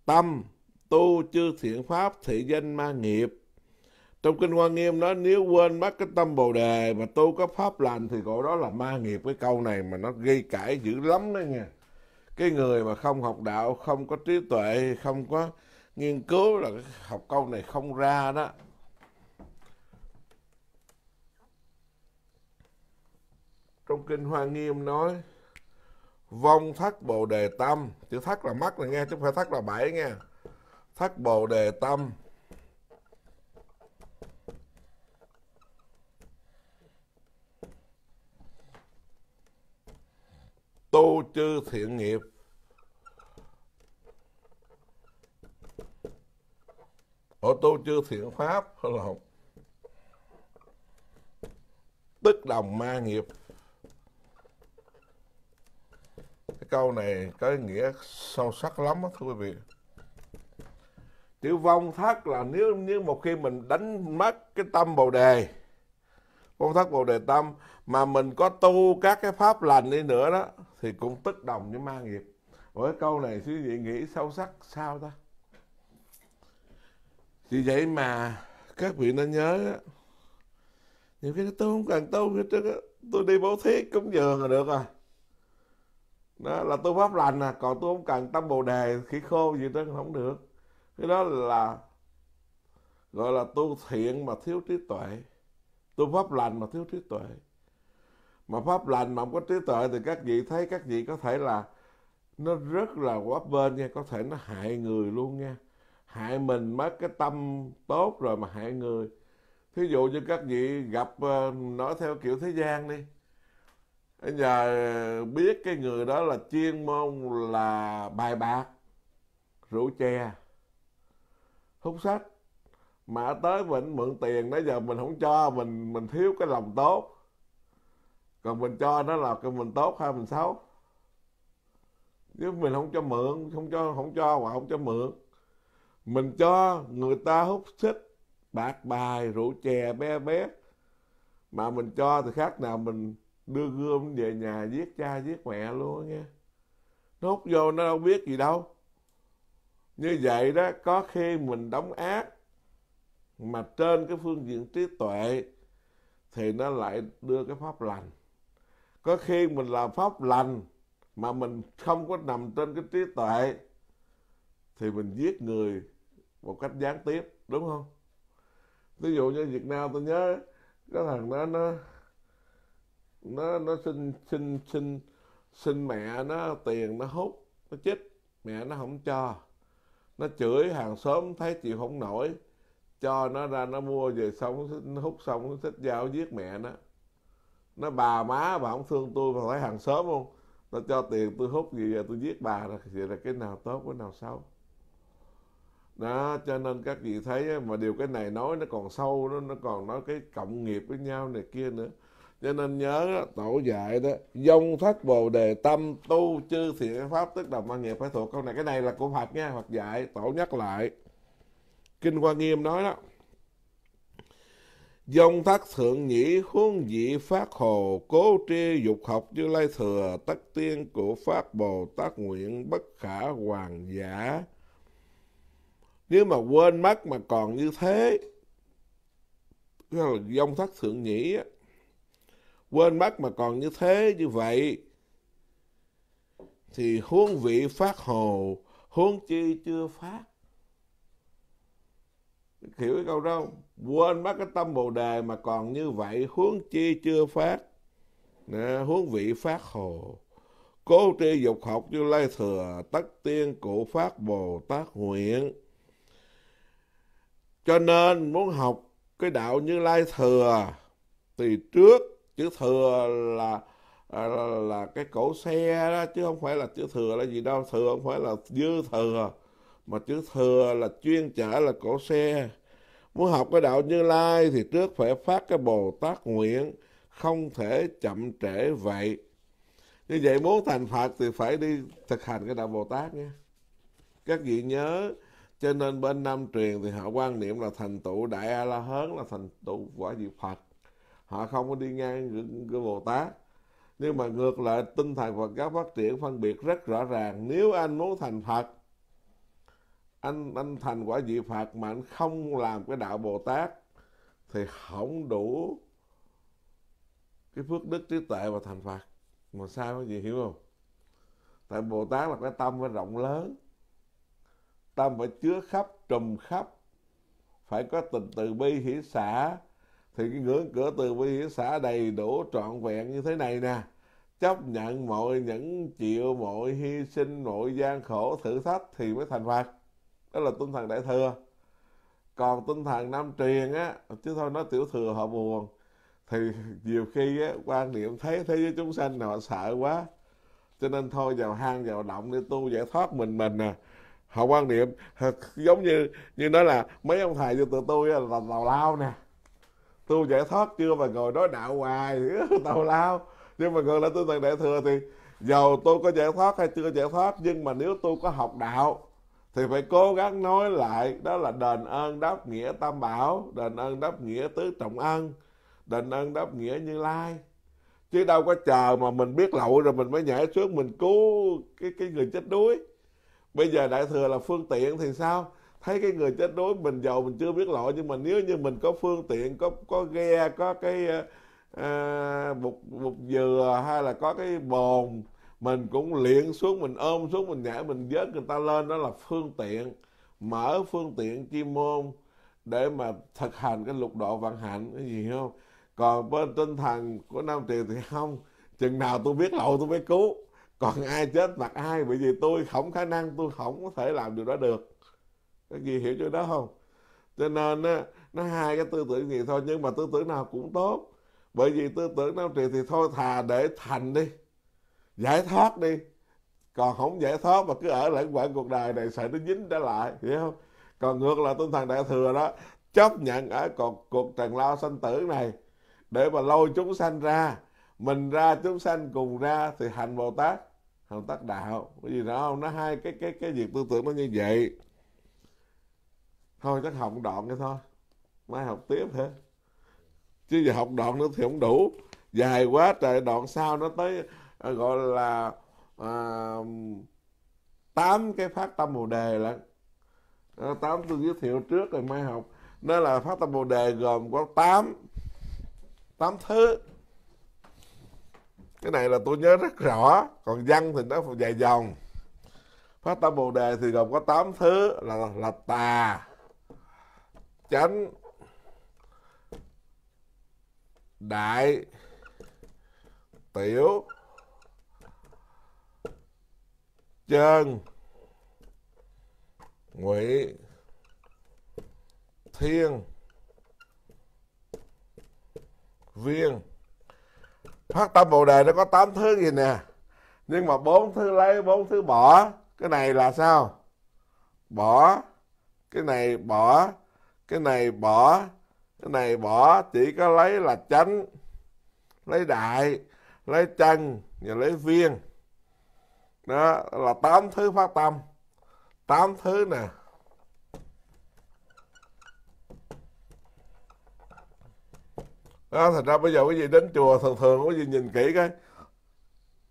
tâm tu chư thiện pháp thị danh ma nghiệp trong kinh hoa nghiêm nói nếu quên mất cái tâm bồ đề mà tu có pháp lành thì gọi đó là ma nghiệp. Cái câu này mà nó gây cãi dữ lắm đó nha. Cái người mà không học đạo, không có trí tuệ, không có nghiên cứu là học câu này không ra đó. Trong kinh hoa nghiêm nói, vong thất bồ đề tâm. Chữ thất là mắt này nghe, chứ không phải thất là bảy nghe. Thất bồ đề tâm. Tu chư thiện nghiệp. Ở tu chư thiện pháp là tức đồng ma nghiệp. Cái câu này có ý nghĩa sâu sắc lắm đó, thưa quý vị. Chữ vong thất là nếu như một khi mình đánh mất cái tâm bồ đề vong thất bồ đề tâm mà mình có tu các cái pháp lành đi nữa đó thì cũng tức đồng với ma nghiệp. Với câu này quý vị nghĩ sâu sắc sao ta? Vì vậy mà các vị nên nhớ nhiều khi tôi không cần tu hết trơn tôi đi bố thí cúng dường là được rồi. Đó, là tôi pháp lành à còn tôi không cần tâm bồ đề khi khô gì đó không được. Cái đó là, gọi là tu thiện mà thiếu trí tuệ. Tu pháp lành mà thiếu trí tuệ mà pháp lành mà không có trí tuệ thì các vị thấy, các vị có thể là nó rất là quá bên nha, có thể nó hại người luôn nha. Hại mình mất cái tâm tốt rồi mà hại người. Thí dụ như các vị gặp ờ, nói theo kiểu thế gian đi. Bây giờ biết cái người đó là chuyên môn là bài bạc, rượu chè. Hút sách. Mà tới mình mượn tiền, nãy giờ mình không cho, mình mình thiếu cái lòng tốt còn mình cho nó là cái mình tốt hay mình xấu. Nếu mình không cho mượn, không cho không cho hoặc không cho mượn. Mình cho người ta hút xích, bạc bài, rượu chè bé bé mà mình cho thì khác nào mình đưa gươm về nhà giết cha, giết mẹ luôn nha. Nó hút vô nó đâu biết gì đâu. Như vậy đó, có khi mình đóng ác mà trên cái phương diện trí tuệ thì nó lại đưa cái pháp lành có khi mình làm pháp lành mà mình không có nằm trên cái trí tuệ, thì mình giết người một cách gián tiếp, đúng không? Ví dụ như Việt Nam tôi nhớ cái thằng đó nó nó nó xin xin xin xin mẹ nó tiền nó hút, nó chích, mẹ nó không cho. Nó chửi hàng xóm thấy chịu không nổi, cho nó ra nó mua về xong nó hút xong nó xích dao giết mẹ nó nó bà má bà không thương tôi mà phải hàng xóm không? Nó cho tiền tôi hút gì giờ tôi giết bà rồi vậy là cái nào tốt cái nào xấu? Đó cho nên các vị thấy mà điều cái này nói nó còn sâu nó nó còn nói cái cộng nghiệp với nhau này kia nữa. Cho nên nhớ đó, tổ dạy đó dông thất bồ đề tâm tu chư thiện pháp tức đồng mang nghiệp phải thuộc. Câu này cái này là của Phật nha Phật dạy tổ nhắc lại. Kinh hoa nghiêm nói đó dông thác thượng nhĩ huống dị phát hồ, cố tri dục học như lai thừa, tất tiên của phát bồ tát nguyện bất khả hoàng giả. Nếu mà quên mất mà còn như thế là dông thác thượng nhĩ á. Quên mất mà còn như thế, như vậy, thì huống vị phát hồ, huống chi chưa phát? Hiểu cái câu đó không? Quên mất cái tâm bồ đề mà còn như vậy huống chi chưa phát. Nè, huống vị phát hồ. Cố tri dục học như lai thừa tất tiên cụ phát bồ tát nguyện. Cho nên muốn học cái đạo như lai thừa thì trước chữ thừa là là, là cái cổ xe đó chứ không phải là chữ thừa là gì đâu. Thừa không phải là dư thừa mà chữ thừa là chuyên chở là cổ xe muốn học cái đạo như lai thì trước phải phát cái bồ tát nguyện, không thể chậm trễ vậy. Như vậy muốn thành phật thì phải đi thực hành cái đạo bồ tát nha. Các vị nhớ, cho nên bên nam truyền thì họ quan niệm là thành tựu đại a la hớn là thành tựu quả vị phật. Họ không có đi ngang cái bồ tát. Nhưng mà ngược lại, tinh thần Phật giáo phát triển phân biệt rất rõ ràng. Nếu anh muốn thành Phật anh anh thành quả vị Phật mà anh không làm cái đạo Bồ Tát thì không đủ cái phước đức trí tuệ và thành Phật mà sao có gì hiểu không? Tại Bồ Tát là cái tâm phải rộng lớn, tâm phải chứa khắp, trùm khắp, phải có tình từ bi hỷ xã thì cái ngưỡng cửa từ bi hỷ xã đầy đủ trọn vẹn như thế này nè. Chấp nhận mọi những chịu, mọi hy sinh, mọi gian khổ thử thách thì mới thành Phật đó là tinh thần đại thừa. Còn tinh thần nam truyền á, chứ thôi nói tiểu thừa họ buồn. Thì nhiều khi á, quan niệm thấy thế giới chúng sanh họ sợ quá. Cho nên thôi vào hang, vào động để tu giải thoát mình mình à. Họ quan niệm, giống như như nói là mấy ông thầy cho tụi tôi là tào lao nè. Tu giải thoát chưa mà ngồi nói đạo hoài, tào lao nhưng mà ngược lại tinh thần đại thừa thì giàu tôi có giải thoát hay chưa giải thoát, nhưng mà nếu tôi có học đạo thì phải cố gắng nói lại đó là đền ơn đáp nghĩa tam bảo đền ơn đáp nghĩa tứ trọng ân đền ơn đáp nghĩa như lai. Chứ đâu có chờ mà mình biết lậu rồi mình mới nhảy xuống mình cứu cái cái người chết đuối. Bây giờ đại thừa là phương tiện thì sao? Thấy cái người chết đuối mình giàu mình chưa biết lỗi nhưng mà nếu như mình có phương tiện có có ghe có cái à, bục bục dừa hay là có cái bồn mình cũng luyện xuống, mình ôm xuống, mình nhảy, mình vớt người ta lên. Đó là phương tiện, mở phương tiện chuyên môn để mà thực hành cái lục độ vận hạnh. Cái gì không? Còn bên tinh thần của nam triều thì không. Chừng nào tôi biết lậu, tôi mới cứu. Còn ai chết mặc ai, bởi vì tôi không khả năng, tôi không có thể làm điều đó được. Cái gì hiểu chỗ đó không? Cho nên á, nó hai cái tư tưởng gì thôi, nhưng mà tư tưởng nào cũng tốt. Bởi vì tư tưởng nam triều thì thôi thà để thành đi giải thoát đi. Còn không giải thoát mà cứ ở lại quãng cuộc đời này sợ nó dính trở lại hiểu không? Còn ngược lại tinh thần đại thừa đó chấp nhận ở cuộc, cuộc trần lao sanh tử này. Để mà lôi chúng sanh ra mình ra chúng sanh cùng ra thì hành bồ tát. Hành tác đạo. Cái gì đó không? Nó hai cái cái cái việc tư tưởng nó như vậy. Thôi chắc học đoạn cái thôi. Mai học tiếp hả? Chứ giờ học đoạn nữa thì không đủ. Dài quá trời đoạn sau nó tới Ờ, gọi là à, tám cái phát tâm bồ đề là ờ, tám tôi giới thiệu trước rồi mai học. Đó là phát tâm bồ đề gồm có tám tám thứ. Cái này là tôi nhớ rất rõ còn văn thì nó dài dòng. Phát tâm bồ đề thì gồm có tám thứ là là tà chánh đại tiểu trần nguyễn thiên. Viên. Phát tâm bồ đề nó có tám thứ gì nè? Nhưng mà bốn thứ lấy, bốn thứ bỏ. Cái này là sao? Bỏ. Cái này bỏ. Cái này bỏ. Cái này bỏ. Chỉ có lấy là chánh, lấy đại, lấy chân và lấy viên đó, là tám thứ phát tâm. Tám thứ nè. Đó, thành ra bây giờ cái gì đến chùa thường thường cái gì nhìn kỹ cái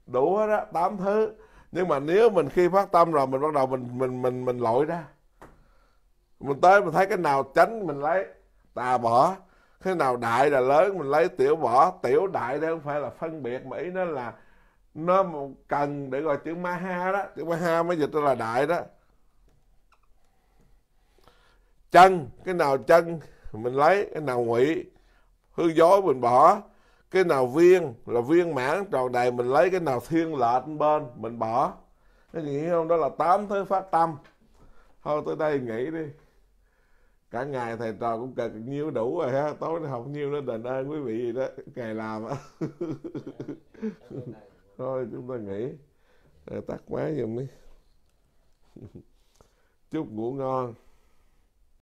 đủ hết á, tám thứ. Nhưng mà nếu mình khi phát tâm rồi, mình bắt đầu mình mình mình mình lội ra. Mình tới mình thấy cái nào tránh mình lấy, tà bỏ. Cái nào đại là lớn, mình lấy tiểu bỏ. Tiểu đại đây không phải là phân biệt, mà ý nó là nó cần để gọi chữ ma ha đó. Chữ ma ha mới dịch là đại đó. Chân, cái nào chân mình lấy, cái nào ngụy, hư dối mình bỏ. Cái nào viên là viên mãn tròn đầy, mình lấy cái nào thiên lệch bên, mình bỏ. Cái gì không? Đó là tám thứ phát tâm. Thôi tới đây nghỉ đi. Cả ngày thầy trò cũng cần nhiêu đủ rồi ha. Tối học nhiêu nó đền ơn quý vị gì đó. Ngày làm á. Dạ, dạ, dạ thôi chúng ta nghỉ. Ờ, tắt máy giùm đi chúc ngủ ngon.